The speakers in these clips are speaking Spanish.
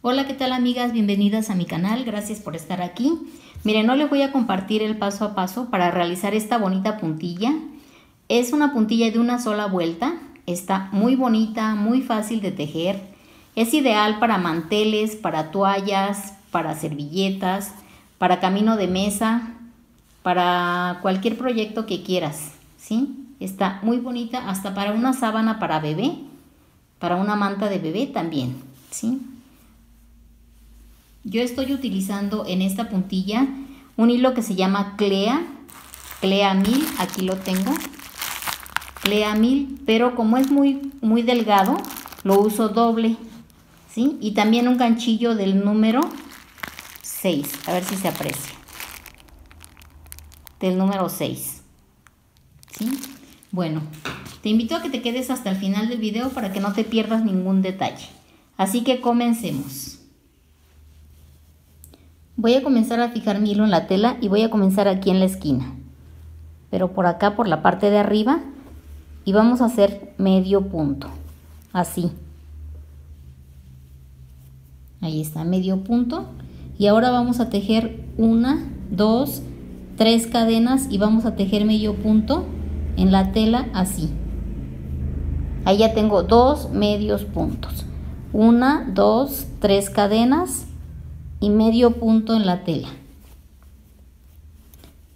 Hola, ¿qué tal amigas? Bienvenidas a mi canal, gracias por estar aquí. Miren, no les voy a compartir el paso a paso para realizar esta bonita puntilla. Es una puntilla de una sola vuelta, está muy bonita, muy fácil de tejer. Es ideal para manteles, para toallas, para servilletas, para camino de mesa, para cualquier proyecto que quieras, ¿sí? Está muy bonita, hasta para una sábana para bebé, para una manta de bebé también, ¿sí? Yo estoy utilizando en esta puntilla un hilo que se llama Clea, Clea 1000, aquí lo tengo, Clea 1000, pero como es muy, muy delgado, lo uso doble, ¿sí? Y también un ganchillo del número 6, a ver si se aprecia, del número 6, ¿sí? Bueno, te invito a que te quedes hasta el final del video para que no te pierdas ningún detalle. Así que comencemos. Voy a comenzar a fijar mi hilo en la tela y voy a comenzar aquí en la esquina. Pero por acá, por la parte de arriba, y vamos a hacer medio punto. Así. Ahí está, medio punto. Y ahora vamos a tejer una, dos, tres cadenas y vamos a tejer medio punto en la tela así. Ahí ya tengo dos medios puntos. Una, dos, tres cadenas y medio punto en la tela.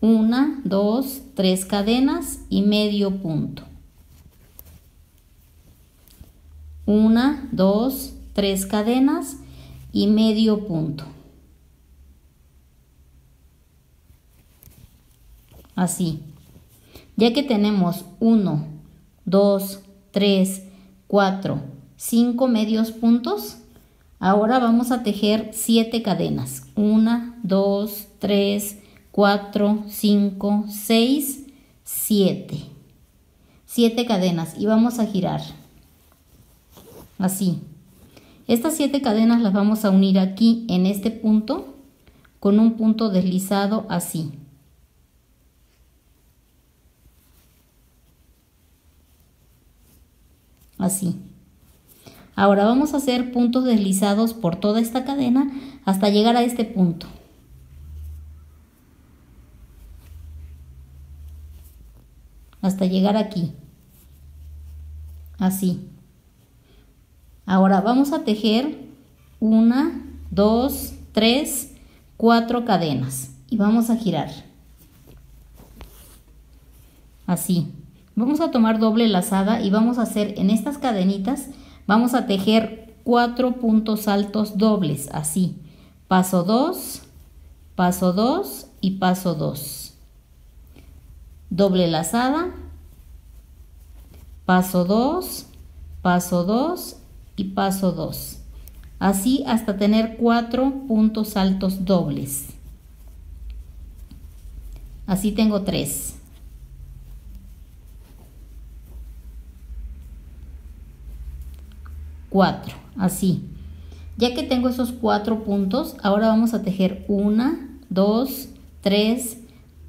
Una, dos, tres cadenas y medio punto. Una, dos, tres cadenas y medio punto. Así. Ya que tenemos 1, 2, 3, 4, 5 medios puntos, ahora vamos a tejer 7 cadenas. 1, 2, 3, 4, 5, 6, 7. 7 cadenas y vamos a girar. Así. Estas 7 cadenas las vamos a unir aquí en este punto con un punto deslizado así. así. Ahora vamos a hacer puntos deslizados por toda esta cadena hasta llegar a este punto. Hasta llegar aquí. Así. Ahora vamos a tejer una, dos, tres, cuatro cadenas y vamos a girar. Así. Vamos a tomar doble lazada y vamos a hacer en estas cadenitas, vamos a tejer cuatro puntos altos dobles, así. Paso 2, paso 2 y paso 2. Doble lazada, paso 2, paso 2 y paso 2. Así hasta tener cuatro puntos altos dobles. Así tengo tres. 4, así. Ya que tengo esos cuatro puntos, ahora vamos a tejer una, dos, tres,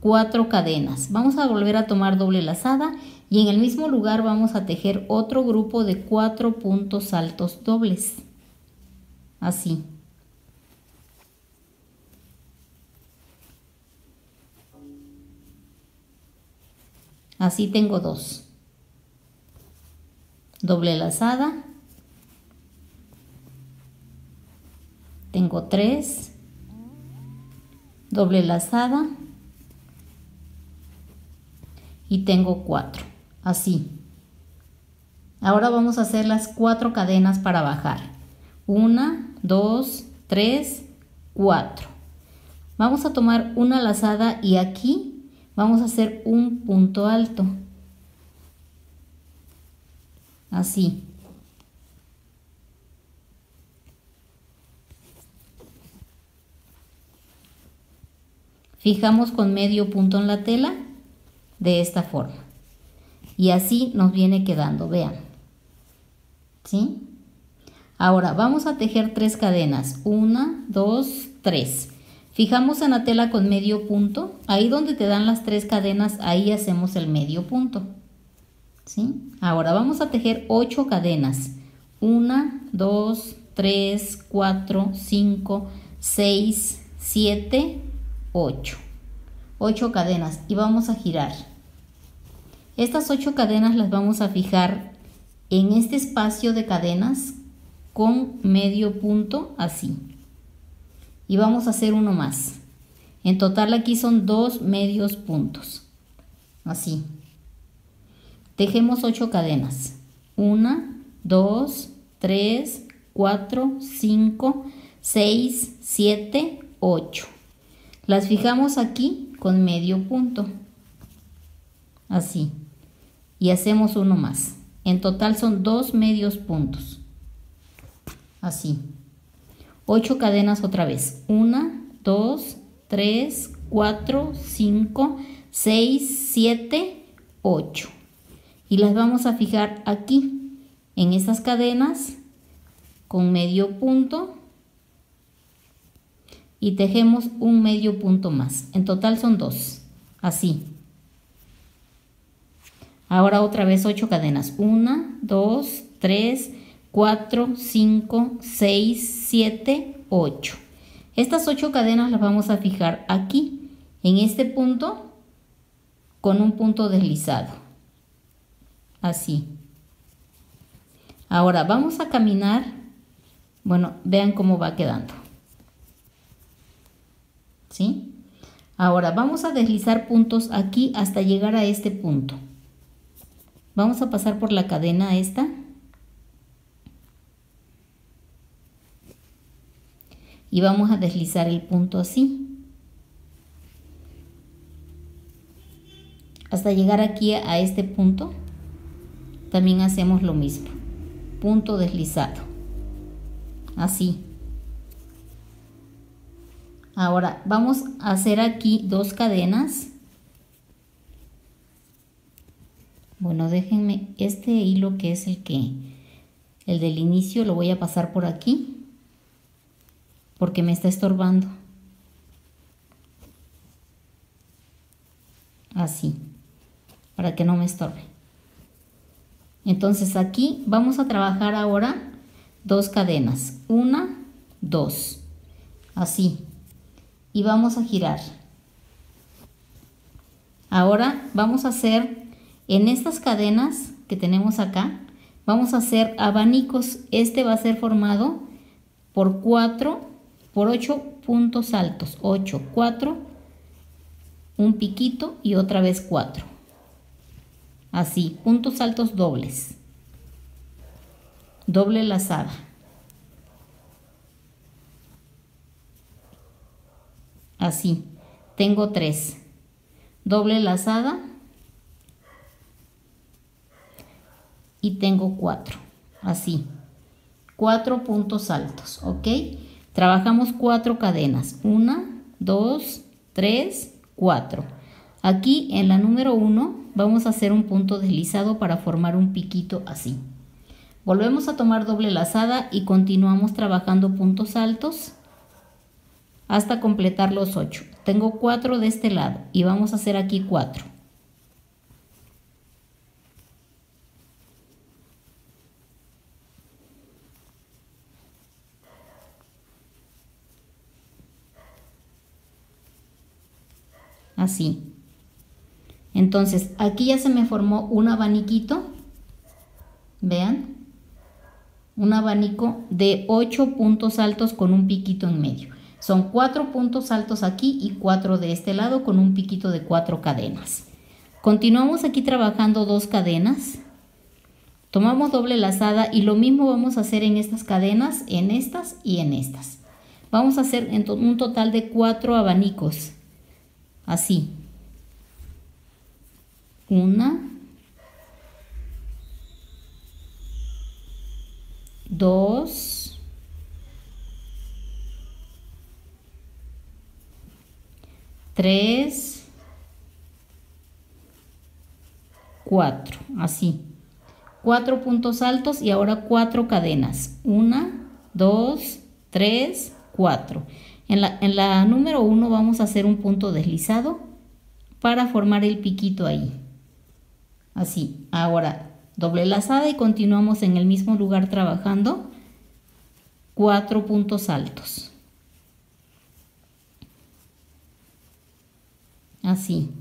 cuatro cadenas. Vamos a volver a tomar doble lazada y en el mismo lugar vamos a tejer otro grupo de cuatro puntos altos dobles. Así. Así tengo dos. Doble lazada tengo 3 doble lazada y tengo 4 así. Ahora vamos a hacer las cuatro cadenas para bajar. 1 2 3 4 vamos a tomar una lazada y aquí vamos a hacer un punto alto. Así Fijamos con medio punto en la tela de esta forma. Y así nos viene quedando, vean. ¿Sí? Ahora vamos a tejer tres cadenas. Una, dos, tres. Fijamos en la tela con medio punto. Ahí donde te dan las tres cadenas, ahí hacemos el medio punto. ¿Sí? Ahora vamos a tejer ocho cadenas. Una, dos, 3, 4, 5, 6, 7, 8. 8 cadenas y vamos a girar. Estas 8 cadenas las vamos a fijar en este espacio de cadenas con medio punto así. Y vamos a hacer uno más. En total aquí son dos medios puntos. Así. Tejemos 8 cadenas. 1, 2, 3, 4, 5, 6, 7, 8. Las fijamos aquí con medio punto. Así. Y hacemos uno más. En total son dos medios puntos. Así. 8 cadenas otra vez. 1, 2, 3, 4, 5, 6, 7, 8. Y las vamos a fijar aquí, en estas cadenas, con medio punto. Y tejemos un medio punto más. En total son dos. Así. Ahora otra vez 8 cadenas. 1, 2, 3, 4, 5, 6, 7, 8. Estas 8 cadenas las vamos a fijar aquí, en este punto, con un punto deslizado. Así. Ahora vamos a caminar. Bueno, vean cómo va quedando. ¿Sí? Ahora vamos a deslizar puntos aquí hasta llegar a este punto. Vamos a pasar por la cadena esta. Y vamos a deslizar el punto así. Hasta llegar aquí a este punto también hacemos lo mismo. Punto deslizado. Así ahora vamos a hacer aquí dos cadenas bueno déjenme este hilo que es el que el del inicio lo voy a pasar por aquí porque me está estorbando. Así, para que no me estorbe. Entonces aquí vamos a trabajar ahora dos cadenas. Una, dos. Así. Y vamos a girar. Ahora vamos a hacer en estas cadenas que tenemos acá, vamos a hacer abanicos. Este va a ser formado por cuatro por 8 puntos altos, 8, 4, un piquito y otra vez 4. Así, puntos altos dobles. Doble lazada. Así, tengo 3. Doble lazada. Y tengo 4. Así. 4 puntos altos, ¿ok? Trabajamos cuatro cadenas. Una, dos, tres, cuatro. Aquí en la número uno vamos a hacer un punto deslizado para formar un piquito así. Volvemos a tomar doble lazada y continuamos trabajando puntos altos hasta completar los ocho. Tengo cuatro de este lado y vamos a hacer aquí cuatro. así. Entonces, aquí ya se me formó un abaniquito, vean, un abanico de 8 puntos altos con un piquito en medio. Son 4 puntos altos aquí y 4 de este lado con un piquito de 4 cadenas. Continuamos aquí trabajando dos cadenas. Tomamos doble lazada y lo mismo vamos a hacer en estas cadenas, en estas y en estas. Vamos a hacer un total de 4 abanicos así. Una, dos, tres, cuatro, así. Cuatro puntos altos y ahora cuatro cadenas. Una, dos, tres, cuatro. En la, número 1 vamos a hacer un punto deslizado para formar el piquito ahí. Así. Ahora doble lazada y continuamos en el mismo lugar trabajando cuatro puntos altos. Así.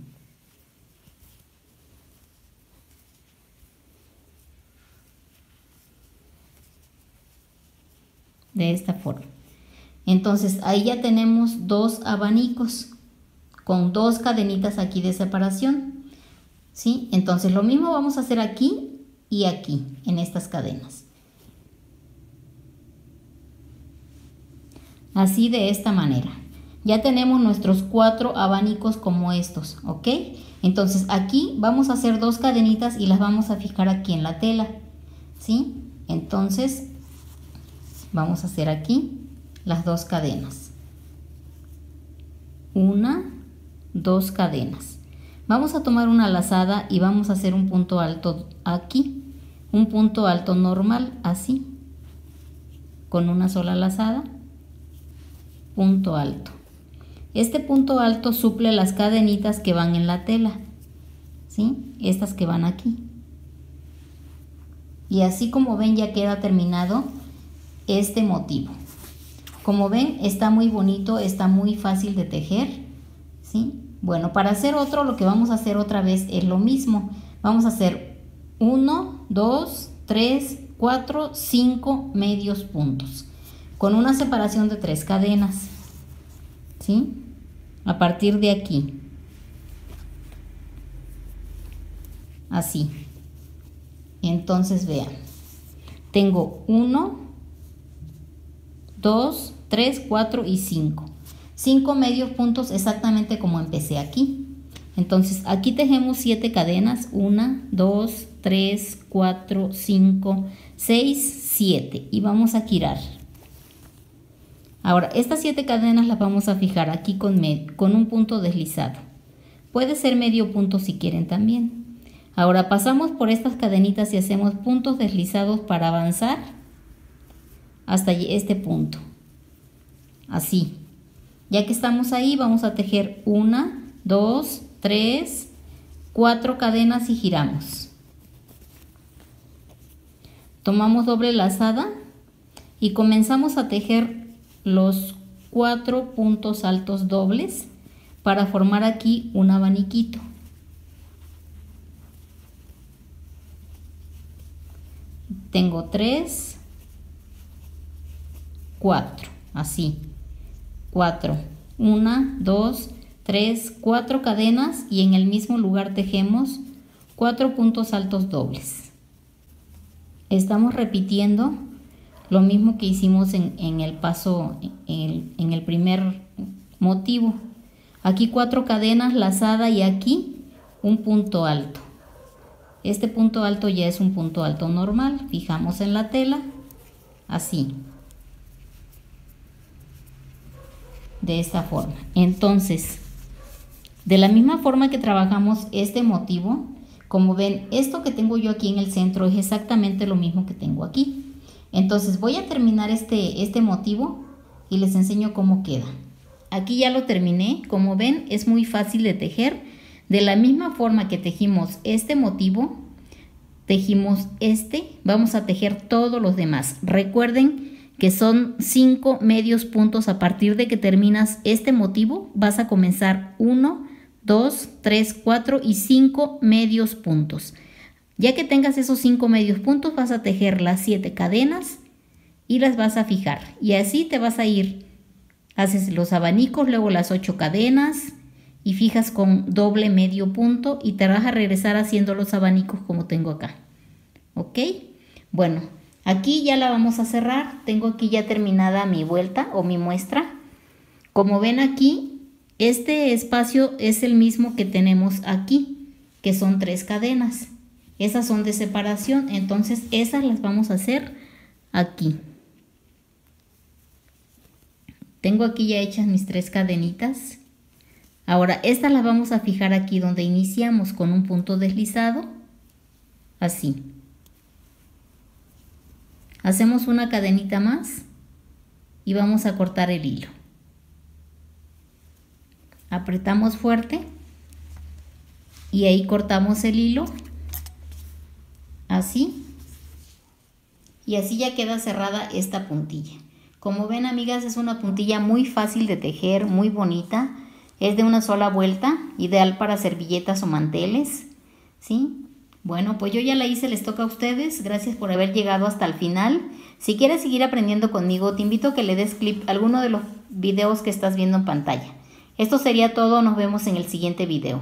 De esta forma. Entonces ahí ya tenemos dos abanicos con dos cadenitas aquí de separación. ¿Sí? Entonces lo mismo vamos a hacer aquí y aquí en estas cadenas. Así de esta manera. Ya tenemos nuestros cuatro abanicos como estos, ¿ok? Entonces aquí vamos a hacer dos cadenitas y las vamos a fijar aquí en la tela, ¿sí? Entonces vamos a hacer aquí las dos cadenas. Una, dos cadenas. Vamos a tomar una lazada y vamos a hacer un punto alto aquí, un punto alto normal, así, con una sola lazada, punto alto. Este punto alto suple las cadenitas que van en la tela, ¿sí? Estas que van aquí. Y así como ven ya queda terminado este motivo. Como ven, está muy bonito, está muy fácil de tejer, ¿sí? Bueno, para hacer otro, lo que vamos a hacer otra vez es lo mismo. Vamos a hacer 1, 2, 3, 4, 5 medios puntos con una separación de tres cadenas, ¿sí? A partir de aquí. Así. Entonces vean, tengo 1, 2, 3, 4 y 5. 5 medios puntos exactamente como empecé aquí. Entonces aquí tejemos 7 cadenas, 1, 2, 3, 4, 5, 6, 7 y vamos a girar. Ahora estas 7 cadenas las vamos a fijar aquí con, con un punto deslizado. Puede ser medio punto si quieren también. Ahora pasamos por estas cadenitas y hacemos puntos deslizados para avanzar hasta este punto. Así. Ya que estamos ahí, vamos a tejer una, dos, tres, cuatro cadenas y giramos. Tomamos doble lazada y comenzamos a tejer los cuatro puntos altos dobles para formar aquí un abaniquito. Tengo tres, 4, así, 4, 1, 2, 3, 4 cadenas y en el mismo lugar tejemos 4 puntos altos dobles. Estamos repitiendo lo mismo que hicimos en, el paso, en, el primer motivo. Aquí cuatro cadenas lazada y aquí un punto alto. Este punto alto ya es un punto alto normal. Fijamos en la tela, así. de esta forma. Entonces, de la misma forma que trabajamos este motivo, como ven, esto que tengo yo aquí en el centro es exactamente lo mismo que tengo aquí. Entonces voy a terminar este, este motivo y les enseño cómo queda. Aquí ya lo terminé, como ven es muy fácil de tejer. De la misma forma que tejimos este motivo, tejimos este, vamos a tejer todos los demás. Recuerden que son cinco medios puntos a partir de que terminas este motivo, vas a comenzar 1, 2, 3, 4 y 5 medios puntos. Ya que tengas esos 5 medios puntos, vas a tejer las 7 cadenas y las vas a fijar. Y así te vas a ir. Haces los abanicos, luego las 8 cadenas y fijas con doble medio punto y te vas a regresar haciendo los abanicos como tengo acá. ¿Ok? Bueno, Aquí ya la vamos a cerrar. Tengo aquí ya terminada mi vuelta o mi muestra. Como ven aquí, este espacio es el mismo que tenemos aquí, que son tres cadenas. Esas son de separación, entonces esas las vamos a hacer aquí. Tengo aquí ya hechas mis tres cadenitas. Ahora, estas las vamos a fijar aquí donde iniciamos con un punto deslizado, así. Hacemos una cadenita más y vamos a cortar el hilo. Apretamos fuerte y ahí cortamos el hilo, así. Y así ya queda cerrada esta puntilla. Como ven amigas es una puntilla muy fácil de tejer, muy bonita. Es de una sola vuelta, ideal para servilletas o manteles. ¿Sí? Bueno, pues yo ya la hice, les toca a ustedes. Gracias por haber llegado hasta el final. Si quieres seguir aprendiendo conmigo, te invito a que le des clip a alguno de los videos que estás viendo en pantalla. Esto sería todo, nos vemos en el siguiente video.